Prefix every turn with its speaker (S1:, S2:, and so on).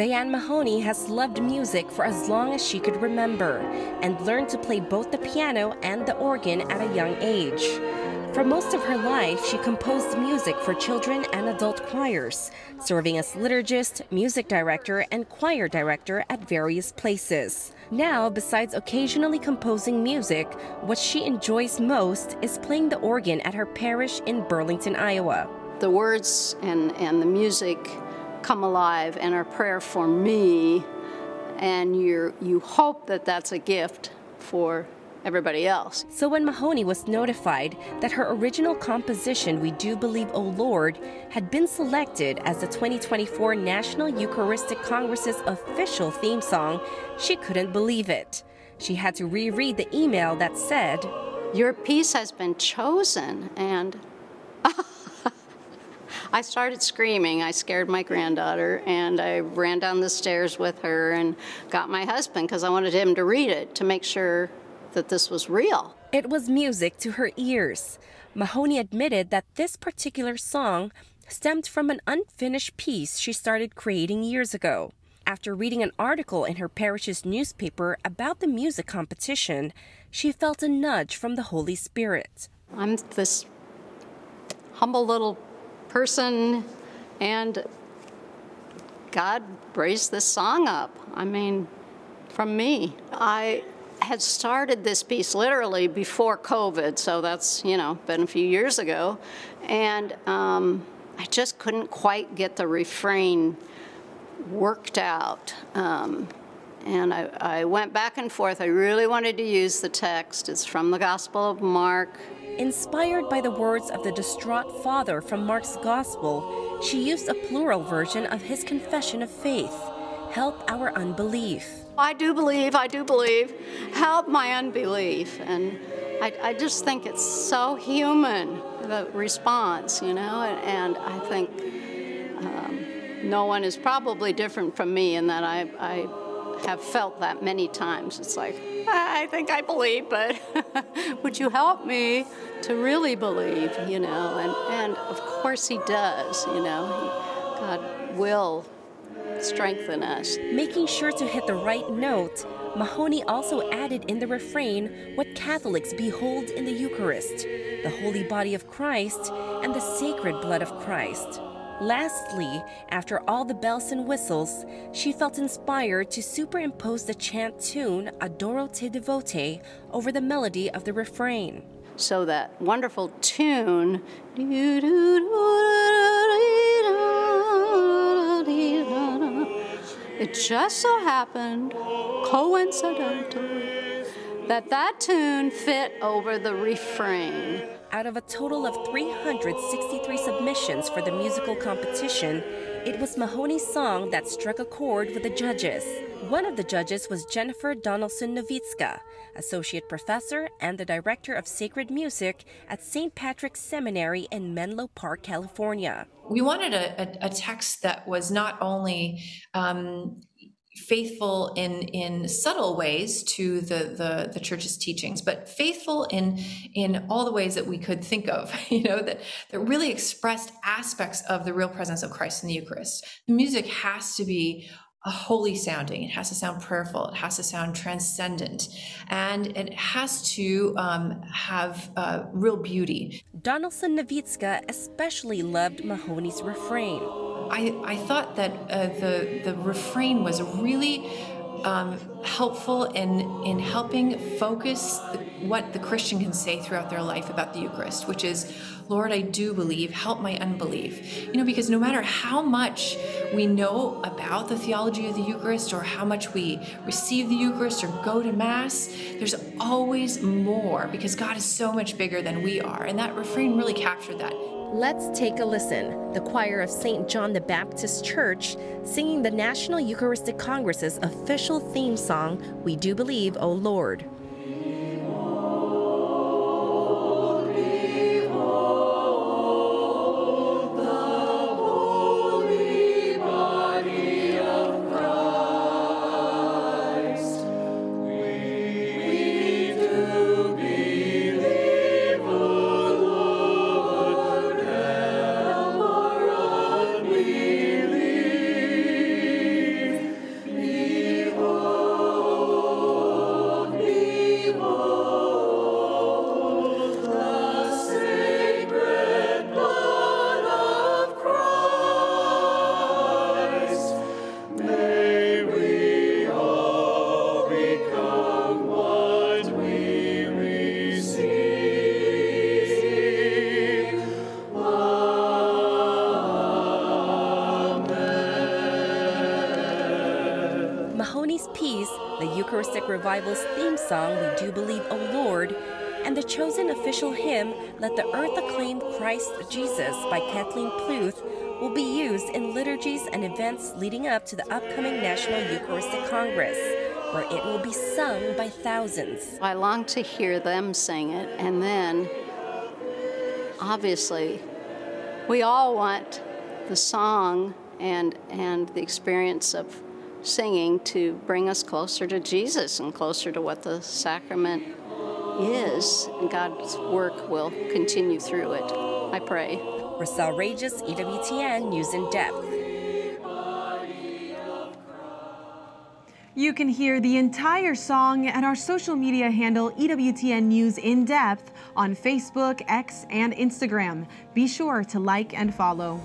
S1: Diane Mahoney has loved music for as long as she could remember and learned to play both the piano and the organ at a young age. For most of her life, she composed music for children and adult choirs, serving as liturgist, music director, and choir director at various places. Now, besides occasionally composing music, what she enjoys most is playing the organ at her parish in Burlington, Iowa.
S2: The words and, and the music come alive and are prayer for me, and you you hope that that's a gift for everybody else.
S1: So when Mahoney was notified that her original composition, We Do Believe, O Lord, had been selected as the 2024 National Eucharistic Congress's official theme song, she couldn't believe it. She had to reread the email that said,
S2: Your piece has been chosen, and I started screaming. I scared my granddaughter, and I ran down the stairs with her and got my husband because I wanted him to read it to make sure that this was real.
S1: It was music to her ears. Mahoney admitted that this particular song stemmed from an unfinished piece she started creating years ago. After reading an article in her parish's newspaper about the music competition, she felt a nudge from the Holy Spirit.
S2: I'm this humble little person, and God raised this song up. I mean, from me. I had started this piece literally before COVID, so that's, you know, been a few years ago. And um, I just couldn't quite get the refrain worked out. Um, and I, I went back and forth. I really wanted to use the text. It's from the Gospel of Mark.
S1: Inspired by the words of the distraught father from Mark's Gospel, she used a plural version of his confession of faith Help our unbelief.
S2: I do believe, I do believe. Help my unbelief. And I, I just think it's so human, the response, you know, and, and I think um, no one is probably different from me in that I, I have felt that many times. It's like, I think I believe, but would you help me to really believe, you know? And, and of course he does, you know. God will strengthen us.
S1: Making sure to hit the right note, Mahoney also added in the refrain what Catholics behold in the Eucharist the holy body of Christ and the sacred blood of Christ. Lastly, after all the bells and whistles, she felt inspired to superimpose the chant tune Adoro te devote over the melody of the refrain.
S2: So that wonderful tune, it just so happened, coincidentally, that that tune fit over the refrain.
S1: Out of a total of 363 submissions for the musical competition, it was Mahoney's song that struck a chord with the judges. One of the judges was Jennifer Donelson Nowicka, associate professor and the director of sacred music at St. Patrick's Seminary in Menlo Park, California.
S3: We wanted a, a, a text that was not only um, faithful in in subtle ways to the, the the church's teachings but faithful in in all the ways that we could think of you know that that really expressed aspects of the real presence of christ in the eucharist. The music has to be a holy sounding. It has to sound prayerful. It has to sound transcendent. And it has to um, have uh, real beauty.
S1: Donelson Nowicka especially loved mahoney's refrain
S3: I, I thought that uh, the the refrain was really um, helpful in in helping focus the, what the Christian can say throughout their life about the Eucharist, which is, Lord, I do believe. Help my unbelief. You know, because no matter how much we know about the theology of the Eucharist, or how much we receive the Eucharist, or go to Mass, there's always more because God is so much bigger than we are, and that refrain really captured that.
S1: Let's take a listen. The choir of St. John the Baptist Church singing the National Eucharistic Congress's official theme song, We Do Believe, O Lord. Eucharistic Revival's theme song, We Do Believe, O Lord, and the chosen official hymn, Let the Earth Acclaim Christ Jesus by Kathleen Pluth, will be used in liturgies and events leading up to the upcoming National Eucharistic Congress, where it will be sung by thousands.
S2: I long to hear them sing it, and then obviously, we all want the song and, and the experience of singing to bring us closer to Jesus and closer to what the sacrament is, and God's work will continue through it. I pray.
S1: Roselle Reyes, EWTN News in Depth.
S4: You can hear the entire song at our social media handle EWTN News in Depth on Facebook, X, and Instagram. Be sure to like and follow.